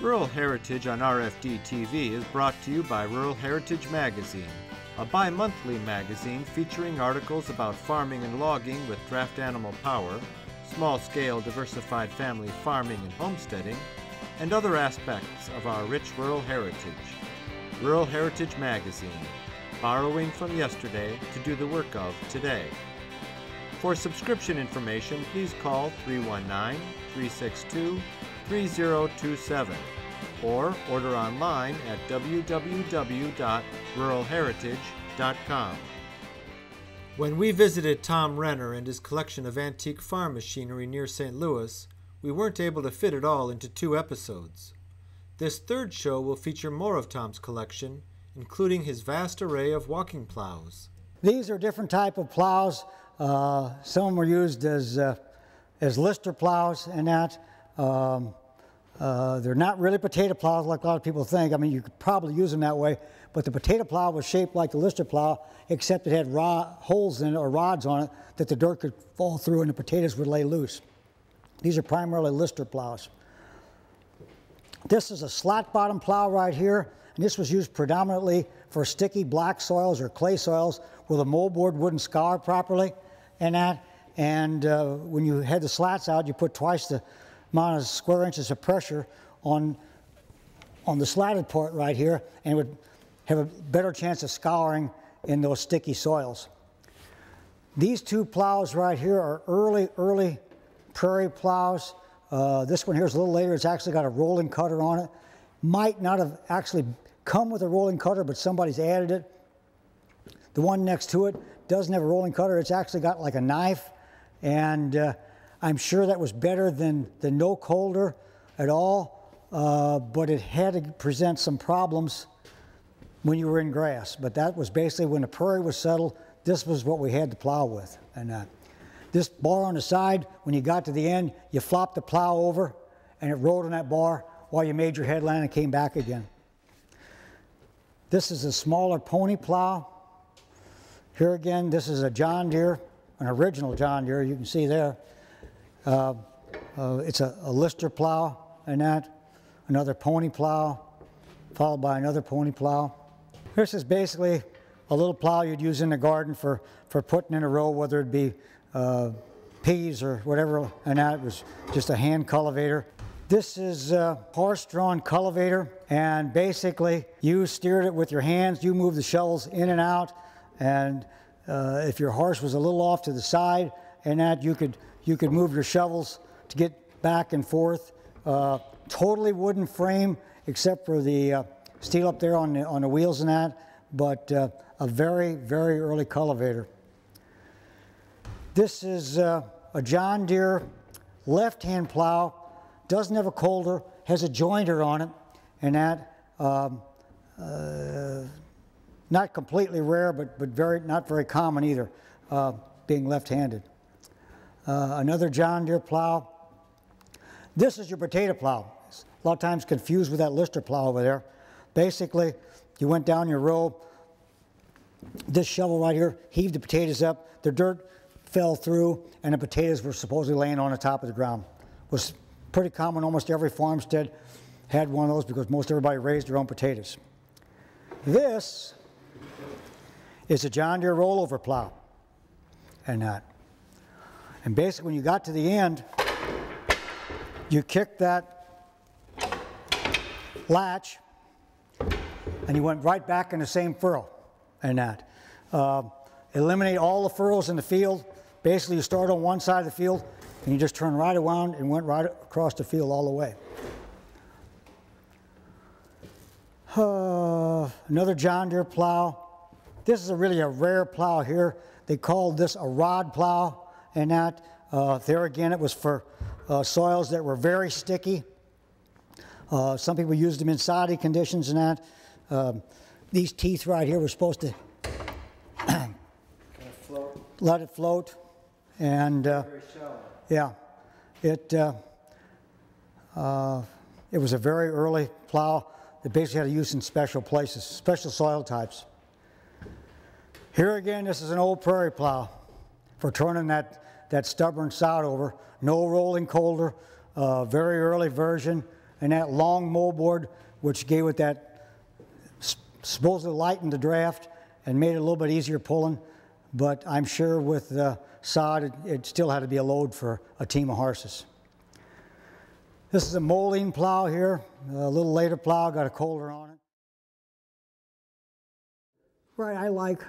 Rural Heritage on RFD TV is brought to you by Rural Heritage Magazine, a bi monthly magazine featuring articles about farming and logging with draft animal power, small scale diversified family farming and homesteading, and other aspects of our rich rural heritage. Rural Heritage Magazine, borrowing from yesterday to do the work of today. For subscription information, please call 319 362 3027 or order online at www.ruralheritage.com. When we visited Tom Renner and his collection of antique farm machinery near St. Louis, we weren't able to fit it all into two episodes. This third show will feature more of Tom's collection, including his vast array of walking plows. These are different type of plows. Uh, some were used as, uh, as lister plows and that. Um, uh, they're not really potato plows like a lot of people think. I mean, you could probably use them that way, but the potato plow was shaped like the lister plow, except it had rod, holes in it or rods on it that the dirt could fall through and the potatoes would lay loose. These are primarily lister plows. This is a slat bottom plow right here, and this was used predominantly for sticky black soils or clay soils where the moldboard wouldn't scour properly and that. And uh, when you had the slats out, you put twice the of square inches of pressure on, on the slatted part right here and would have a better chance of scouring in those sticky soils. These two plows right here are early, early prairie plows. Uh, this one here is a little later. It's actually got a rolling cutter on it. Might not have actually come with a rolling cutter, but somebody's added it. The one next to it doesn't have a rolling cutter. It's actually got like a knife. And uh, I'm sure that was better than the no holder at all, uh, but it had to present some problems when you were in grass. But that was basically when the prairie was settled, this was what we had to plow with. And uh, this bar on the side, when you got to the end, you flopped the plow over and it rolled on that bar while you made your headland and came back again. This is a smaller pony plow. Here again, this is a John Deere, an original John Deere, you can see there. Uh, uh, it's a, a, lister plow and that, another pony plow, followed by another pony plow. This is basically a little plow you'd use in the garden for, for putting in a row, whether it be uh, peas or whatever, and that was just a hand cultivator. This is a horse-drawn cultivator, and basically you steered it with your hands. You move the shovels in and out, and uh, if your horse was a little off to the side, and that you could you could move your shovels to get back and forth. Uh, totally wooden frame, except for the uh, steel up there on the, on the wheels and that, but uh, a very, very early cultivator. This is uh, a John Deere left-hand plow, doesn't have a coulter, has a jointer on it, and that, um, uh, not completely rare, but, but very, not very common either, uh, being left-handed uh, another John Deere plow. This is your potato plow. It's a lot of times confused with that lister plow over there. Basically, you went down your row, this shovel right here heaved the potatoes up, the dirt fell through, and the potatoes were supposedly laying on the top of the ground. It was pretty common, almost every farmstead had one of those because most everybody raised their own potatoes. This is a John Deere rollover plow and that. And basically, when you got to the end, you kicked that latch and you went right back in the same furrow and that. Uh, eliminate all the furrows in the field. Basically, you start on one side of the field and you just turn right around and went right across the field all the way. Uh, another John Deere plow. This is a really a rare plow here. They called this a rod plow and that. Uh, there again, it was for uh, soils that were very sticky. Uh, some people used them in soddy conditions and that. Um, these teeth right here were supposed to let it float. And uh, yeah, it, uh, uh, it was a very early plow that basically had to use in special places, special soil types. Here again, this is an old prairie plow for turning that, that stubborn sod over. No rolling coulter, uh, very early version, and that long moldboard, which gave it that supposedly lightened the draft and made it a little bit easier pulling. But I'm sure with the sod, it, it still had to be a load for a team of horses. This is a molding plow here, a little later plow, got a coulter on it. Right, I like,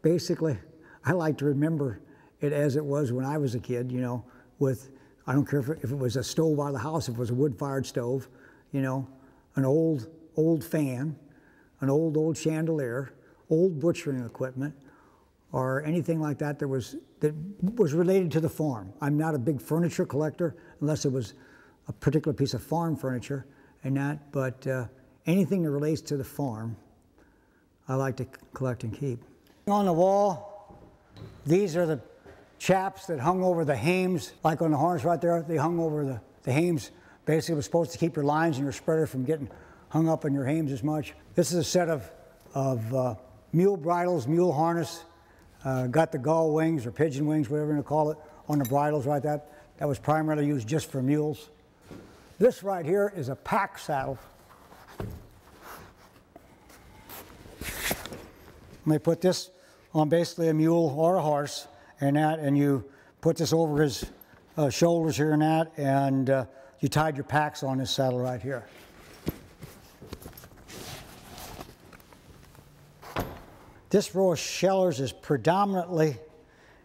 basically, I like to remember it as it was when I was a kid, you know, with, I don't care if it, if it was a stove out of the house, if it was a wood-fired stove, you know, an old, old fan, an old, old chandelier, old butchering equipment, or anything like that that was, that was related to the farm. I'm not a big furniture collector unless it was a particular piece of farm furniture and that, but uh, anything that relates to the farm, I like to collect and keep. On the wall, these are the chaps that hung over the hames, like on the harness right there, they hung over the, the hames. Basically, it was supposed to keep your lines and your spreader from getting hung up in your hames as much. This is a set of, of uh, mule bridles, mule harness. Uh, got the gull wings or pigeon wings, whatever you want to call it, on the bridles right that. That was primarily used just for mules. This right here is a pack saddle. They put this on basically a mule or a horse and that, and you put this over his uh, shoulders here and that, and uh, you tied your packs on this saddle right here. This row of shellers is predominantly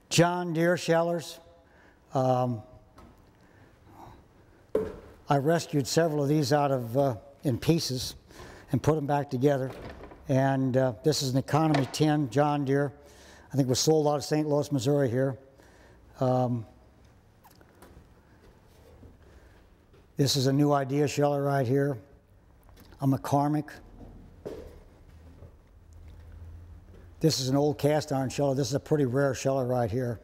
John Deere shellers. Um, I rescued several of these out of uh, in pieces and put them back together. And uh, this is an Economy 10 John Deere. I think was sold out of St. Louis, Missouri here. Um, this is a new idea sheller right here. I'm A McCormick. This is an old cast iron sheller. This is a pretty rare sheller right here.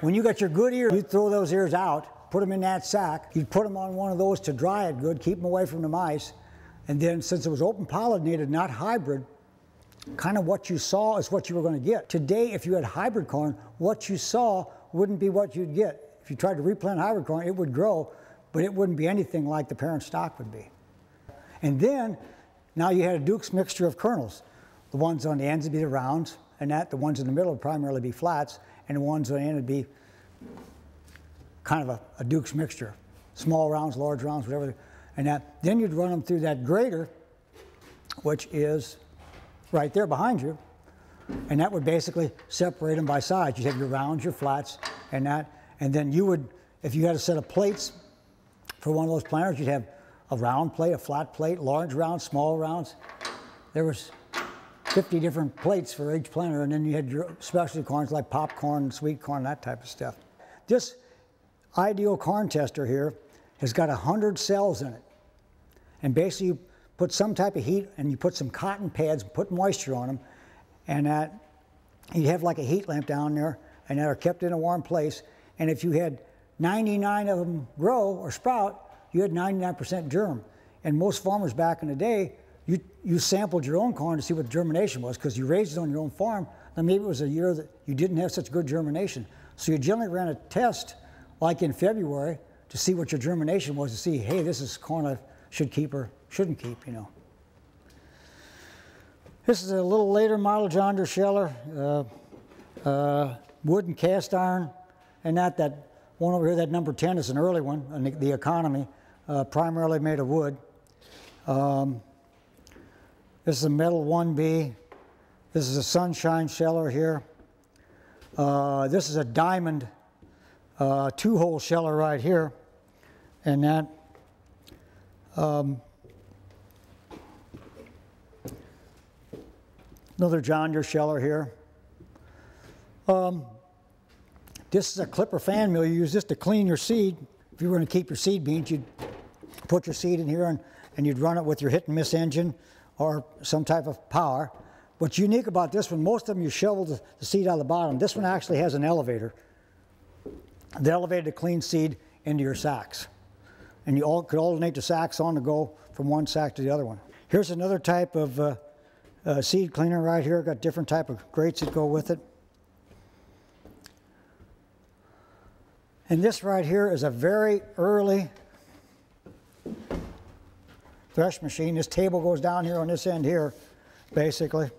When you got your good ears, you'd throw those ears out, put them in that sack. You'd put them on one of those to dry it good, keep them away from the mice. And then since it was open pollinated, not hybrid, kind of what you saw is what you were going to get. Today, if you had hybrid corn, what you saw wouldn't be what you'd get. If you tried to replant hybrid corn, it would grow, but it wouldn't be anything like the parent stock would be. And then, now you had a Duke's mixture of kernels. The ones on the ends would be the rounds, and that the ones in the middle would primarily be flats, and the ones on the end would be kind of a, a Duke's mixture. Small rounds, large rounds, whatever. And that, then you'd run them through that grater, which is right there behind you. And that would basically separate them by size. You'd have your rounds, your flats, and that. And then you would, if you had a set of plates for one of those planters, you'd have a round plate, a flat plate, large rounds, small rounds. There was 50 different plates for each planter, and then you had your specialty corns like popcorn, sweet corn, that type of stuff. This ideal corn tester here has got 100 cells in it. And basically, you put some type of heat and you put some cotton pads, put moisture on them, and that you have like a heat lamp down there, and that are kept in a warm place. And if you had 99 of them grow or sprout, you had 99% germ. And most farmers back in the day, you, you sampled your own corn to see what the germination was because you raised it on your own farm. Then maybe it was a year that you didn't have such good germination. So you generally ran a test, like in February, to see what your germination was to see, hey, this is corn I should keep or shouldn't keep, you know. This is a little later model John Deere sheller, uh, uh, wood and cast iron, and not that one over here, that number 10 is an early one, the, the economy, uh, primarily made of wood. Um, this is a metal 1B. This is a sunshine sheller here. Uh, this is a diamond uh, two-hole sheller right here, and that. Um, another John Deere sheller here. Um, this is a clipper fan mill. You use this to clean your seed. If you were going to keep your seed beans, you'd put your seed in here and, and you'd run it with your hit and miss engine or some type of power. What's unique about this one, most of them you shovel the, the seed out of the bottom. This one actually has an elevator. The elevator to clean seed into your sacks. And you all could alternate the sacks on the go from one sack to the other one. Here's another type of uh, uh, seed cleaner right here. Got different type of grates that go with it. And this right here is a very early thresh machine. This table goes down here on this end here, basically.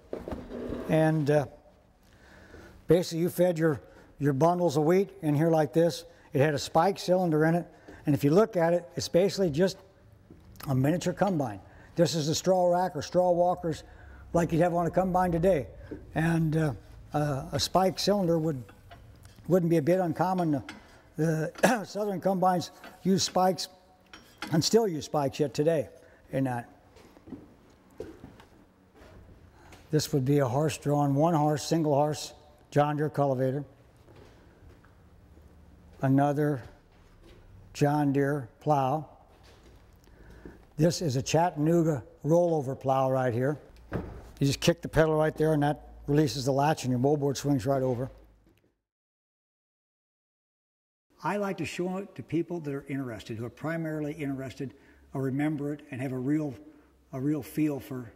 And uh, basically you fed your, your bundles of wheat in here like this. It had a spike cylinder in it. And if you look at it, it's basically just a miniature combine. This is a straw rack or straw walkers like you'd have on a combine today. And uh, uh, a spike cylinder would, wouldn't be a bit uncommon. The southern combines use spikes and still use spikes yet today in that. This would be a horse drawn, one horse, single horse, John Deere cultivator. Another John Deere plow. This is a Chattanooga rollover plow right here. You just kick the pedal right there and that releases the latch and your moldboard swings right over. I like to show it to people that are interested, who are primarily interested or remember it and have a real, a real feel for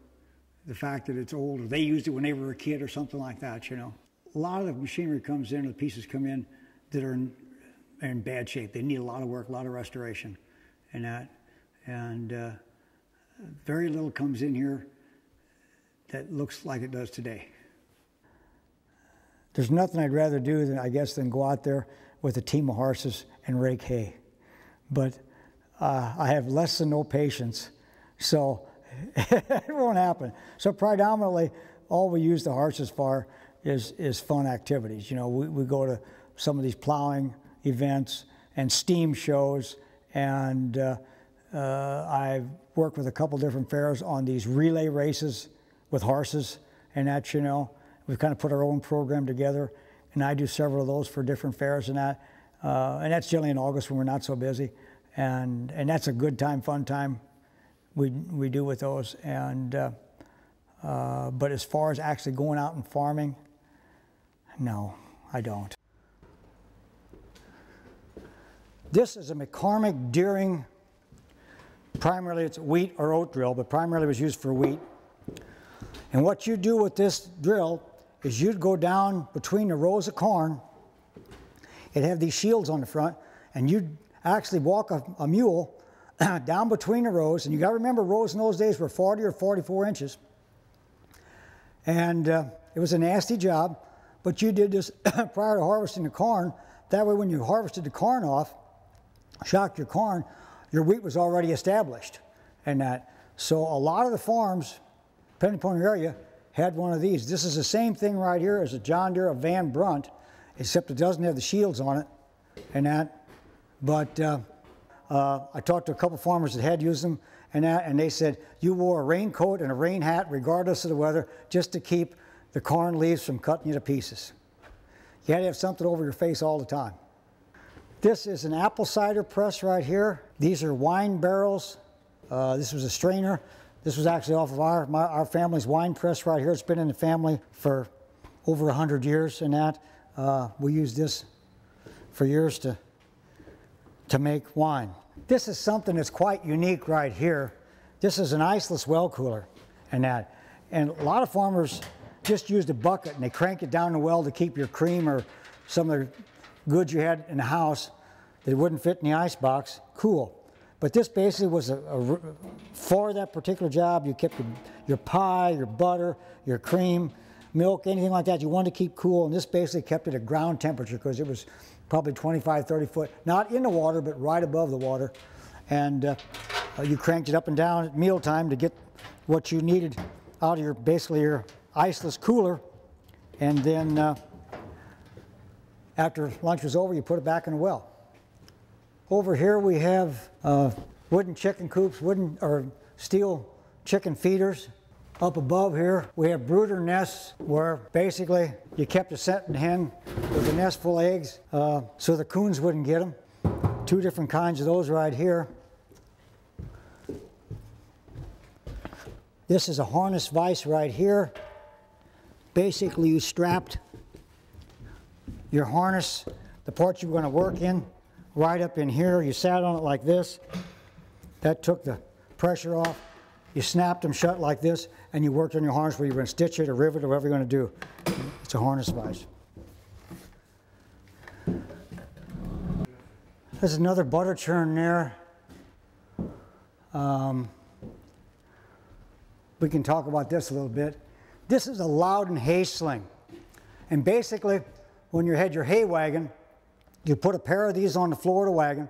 the fact that it's old or they used it when they were a kid or something like that, you know. A lot of the machinery comes in, the pieces come in that are in, in bad shape. They need a lot of work, a lot of restoration and that. And uh, very little comes in here that looks like it does today. There's nothing I'd rather do than, I guess, than go out there with a team of horses and rake hay. But uh, I have less than no patience, so it won't happen. So predominantly, all we use the horses for is, is fun activities. You know, we, we go to some of these plowing events and steam shows, and uh, uh, I've worked with a couple different fairs on these relay races with horses and that, you know. We've kind of put our own program together, and I do several of those for different fairs and that. Uh, and that's generally in August when we're not so busy. And, and that's a good time, fun time we, we do with those. And, uh, uh, but as far as actually going out and farming, no, I don't. This is a McCormick Deering, primarily it's wheat or oat drill, but primarily was used for wheat. And what you do with this drill is you'd go down between the rows of corn. It'd have these shields on the front, and you'd actually walk a, a mule down between the rows. And you got to remember, rows in those days were 40 or 44 inches. And uh, it was a nasty job, but you did this prior to harvesting the corn. That way, when you harvested the corn off, shocked your corn, your wheat was already established. And that. So a lot of the farms, upon area, had one of these. This is the same thing right here as a John Deere of Van Brunt, except it doesn't have the shields on it and that. But uh, uh, I talked to a couple farmers that had used them and that, and they said you wore a raincoat and a rain hat regardless of the weather just to keep the corn leaves from cutting you to pieces. You had to have something over your face all the time. This is an apple cider press right here. These are wine barrels. Uh, this was a strainer. This was actually off of our, my, our family's wine press right here. It's been in the family for over 100 years and that. Uh, we use this for years to, to make wine. This is something that's quite unique right here. This is an iceless well cooler and that. And a lot of farmers just used a bucket and they crank it down the well to keep your cream or some of the goods you had in the house that wouldn't fit in the ice box cool. But this basically was a, a, for that particular job. You kept your, your pie, your butter, your cream, milk, anything like that. You wanted to keep cool, and this basically kept it at ground temperature because it was probably 25, 30 foot, not in the water, but right above the water. And uh, you cranked it up and down at mealtime to get what you needed out of your, basically your iceless cooler. And then uh, after lunch was over, you put it back in the well. Over here we have uh, wooden chicken coops, wooden or steel chicken feeders. Up above here we have brooder nests where basically you kept a setting hen with a nest full of eggs uh, so the coons wouldn't get them. Two different kinds of those right here. This is a harness vise right here. Basically you strapped your harness, the part you are going to work in, right up in here. You sat on it like this. That took the pressure off. You snapped them shut like this, and you worked on your harness where you're going to stitch it or rivet or whatever you're going to do. It's a harness vise. There's another butter churn there. Um, we can talk about this a little bit. This is a Louden hay sling. And basically, when you had your hay wagon, you put a pair of these on the floor of the wagon,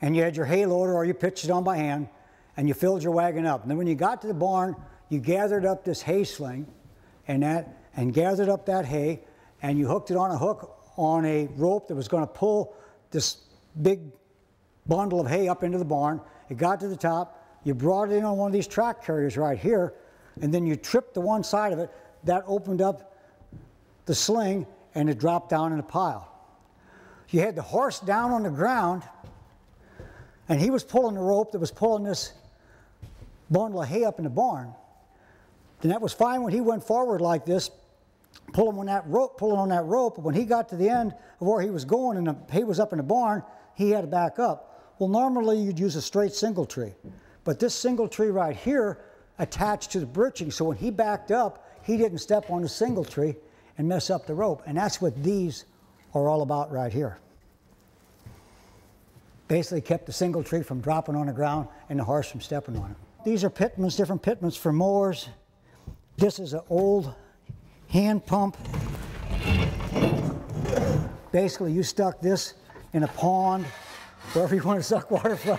and you had your hay loader or you pitched it on by hand, and you filled your wagon up. And then when you got to the barn, you gathered up this hay sling and that and gathered up that hay and you hooked it on a hook on a rope that was going to pull this big bundle of hay up into the barn. It got to the top, you brought it in on one of these track carriers right here, and then you tripped the one side of it. That opened up the sling and it dropped down in a pile. You had the horse down on the ground, and he was pulling the rope that was pulling this bundle of hay up in the barn. And that was fine when he went forward like this, pulling on that rope, pulling on that rope. But when he got to the end of where he was going and the hay was up in the barn, he had to back up. Well, normally you'd use a straight single tree, but this single tree right here attached to the breeching, so when he backed up, he didn't step on the single tree and mess up the rope. And that's what these are all about right here. Basically kept the single tree from dropping on the ground and the horse from stepping on it. These are pitmans, different pitmans for mowers. This is an old hand pump. Basically, you stuck this in a pond, wherever you want to suck water from,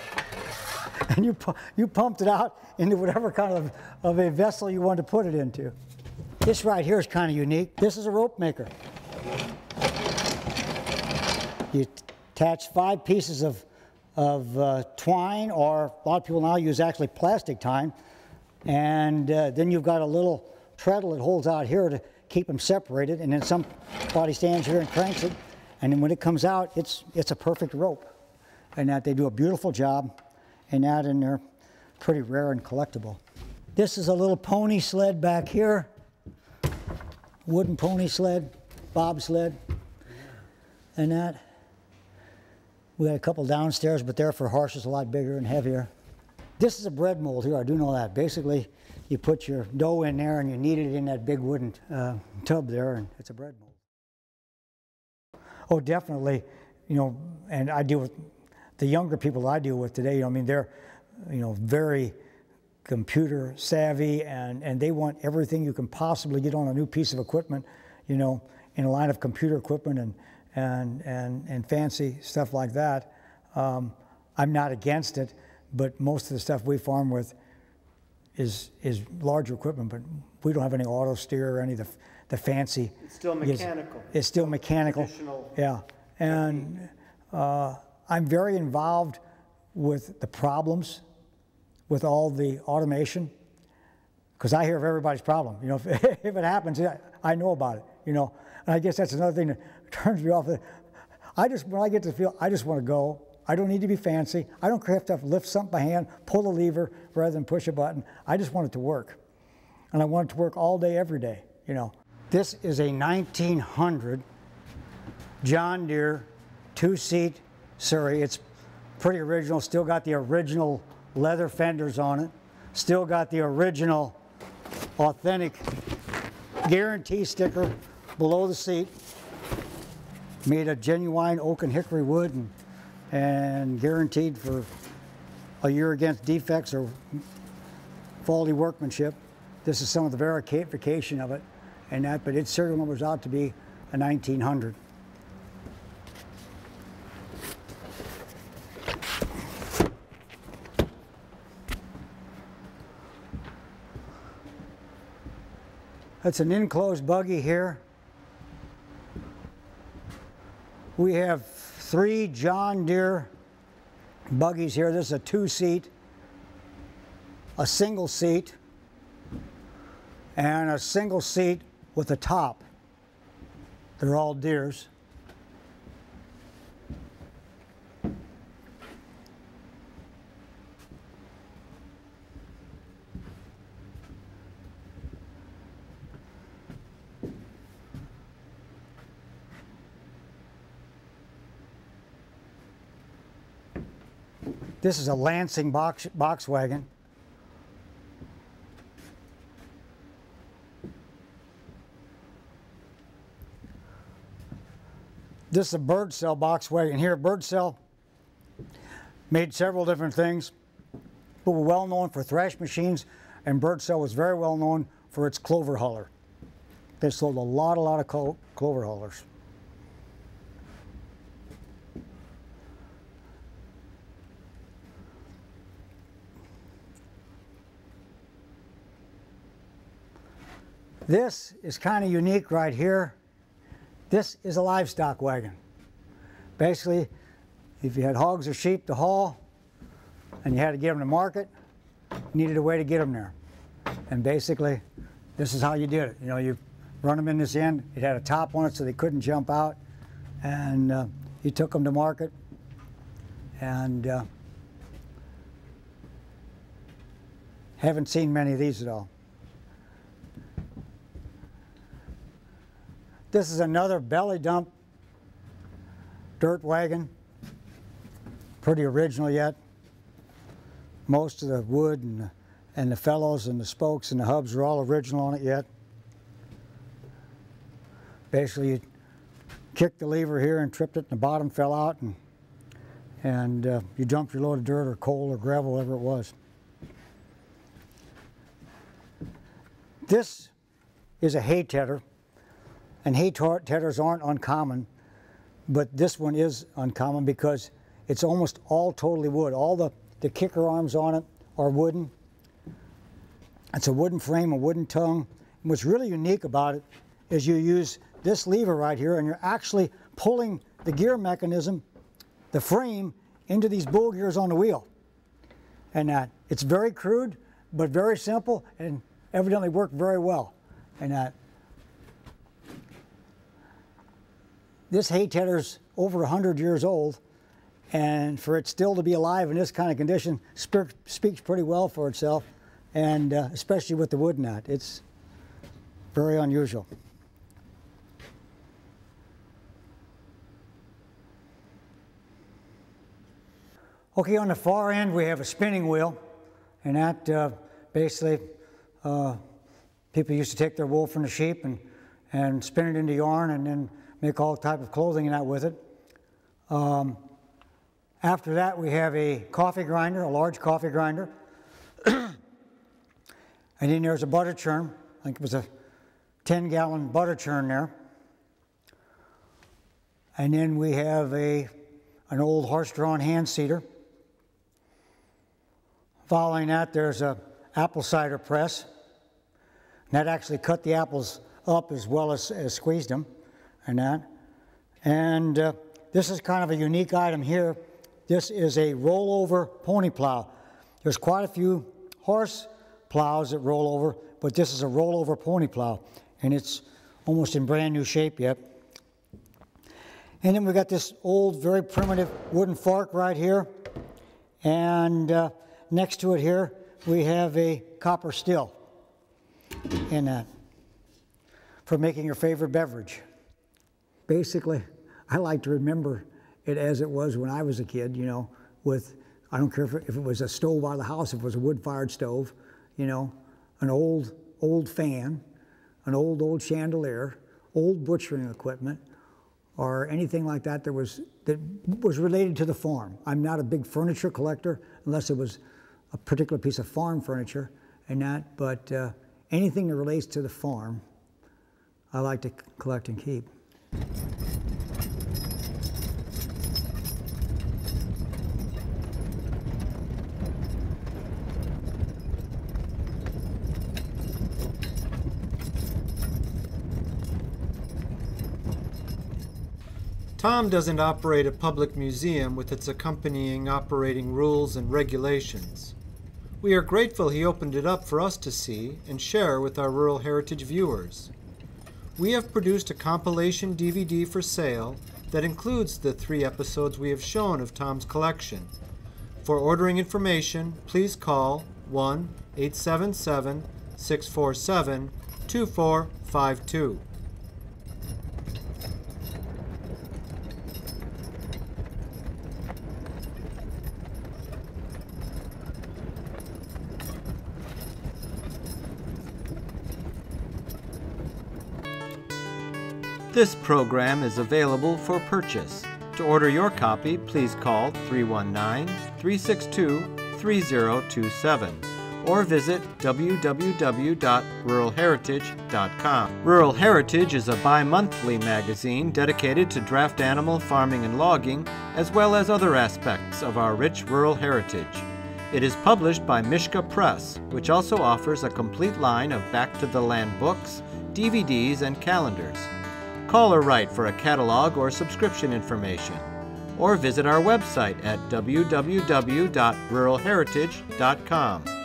and you, you pumped it out into whatever kind of, of a vessel you wanted to put it into. This right here is kind of unique. This is a rope maker. You attach five pieces of, of uh, twine, or a lot of people now use actually plastic twine, and uh, then you've got a little treadle that holds out here to keep them separated, and then somebody stands here and cranks it, and then when it comes out, it's, it's a perfect rope. And that they do a beautiful job, and that, and they're pretty rare and collectible. This is a little pony sled back here, wooden pony sled, bobsled, and that. We got a couple downstairs, but they're for horses a lot bigger and heavier. This is a bread mold here, I do know that. Basically, you put your dough in there and you knead it in that big wooden uh, tub there, and it's a bread mold. Oh, definitely, you know, and I deal with the younger people I deal with today. You know, I mean, they're, you know, very computer savvy, and and they want everything you can possibly get on a new piece of equipment, you know, in a line of computer equipment and and and and fancy stuff like that. Um, I'm not against it but most of the stuff we farm with is is larger equipment, but we don't have any auto steer or any of the, the fancy. It's still mechanical. It's, it's still mechanical. Traditional yeah, and uh, I'm very involved with the problems with all the automation because I hear of everybody's problem. You know, if, if it happens, I know about it. You know, and I guess that's another thing that turns me off. I just when I get to feel, I just want to go I don't need to be fancy. I don't have to lift something by hand, pull a lever rather than push a button. I just want it to work. And I want it to work all day, every day, you know. This is a 1900 John Deere two-seat Surrey. It's pretty original, still got the original leather fenders on it, still got the original authentic guarantee sticker below the seat, made of genuine oak and hickory wood and and guaranteed for a year against defects or faulty workmanship. This is some of the verification of it and that, but it certainly was out to be a 1900. That's an enclosed buggy here. We have three John Deere buggies here. This is a two-seat, a single seat, and a single seat with a top. They're all Deeres. This is a Lansing box, box wagon. This is a Birdsell box wagon. Here, Birdsell made several different things, but were well known for thrash machines and Birdsell was very well known for its clover huller. They sold a lot, a lot of clo clover hullers. This is kind of unique right here. This is a livestock wagon. Basically, if you had hogs or sheep to haul and you had to get them to market, you needed a way to get them there. And basically, this is how you did it. You know, you run them in this end. It had a top on it so they couldn't jump out. And uh, you took them to market. And uh, haven't seen many of these at all. This is another belly dump dirt wagon. Pretty original yet. Most of the wood and the, and the felloes and the spokes and the hubs are all original on it yet. Basically, you kicked the lever here and tripped it and the bottom fell out and, and uh, you dumped your load of dirt or coal or gravel, whatever it was. This is a hay tedder and hay tedders aren't uncommon, but this one is uncommon because it's almost all totally wood. All the, the kicker arms on it are wooden. It's a wooden frame, a wooden tongue. And what's really unique about it is you use this lever right here and you're actually pulling the gear mechanism, the frame, into these bull gears on the wheel. And that it's very crude, but very simple and evidently worked very well. And that this hay tedder's over 100 years old, and for it still to be alive in this kind of condition speaks pretty well for itself, and uh, especially with the wood knot. It's very unusual. Okay, on the far end we have a spinning wheel, and that uh, basically uh, people used to take their wool from the sheep and, and spin it into yarn and then make all type of clothing and that with it. Um, after that, we have a coffee grinder, a large coffee grinder. and then there's a butter churn. I think it was a 10 gallon butter churn there. And then we have a, an old horse drawn hand seeder. Following that, there's a apple cider press. And that actually cut the apples up as well as, as squeezed them and that. And uh, this is kind of a unique item here. This is a rollover pony plow. There's quite a few horse plows that roll over, but this is a rollover pony plow, and it's almost in brand new shape yet. And then we've got this old, very primitive wooden fork right here. And uh, next to it here, we have a copper still in that for making your favorite beverage basically, I like to remember it as it was when I was a kid, you know, with, I don't care if it, if it was a stove out of the house, if it was a wood-fired stove, you know, an old, old fan, an old, old chandelier, old butchering equipment, or anything like that that was, that was related to the farm. I'm not a big furniture collector unless it was a particular piece of farm furniture and that, but uh, anything that relates to the farm, I like to collect and keep. Tom doesn't operate a public museum with its accompanying operating rules and regulations. We are grateful he opened it up for us to see and share with our rural heritage viewers. We have produced a compilation DVD for sale that includes the three episodes we have shown of Tom's collection. For ordering information, please call 1 877 647 2452. This program is available for purchase. To order your copy, please call 319 362 3027 or visit www.ruralheritage.com. Rural Heritage is a bi monthly magazine dedicated to draft animal farming and logging, as well as other aspects of our rich rural heritage. It is published by Mischka Press, which also offers a complete line of back to the land books, DVDs, and calendars. Call or write for a catalog or subscription information, or visit our website at www.ruralheritage.com.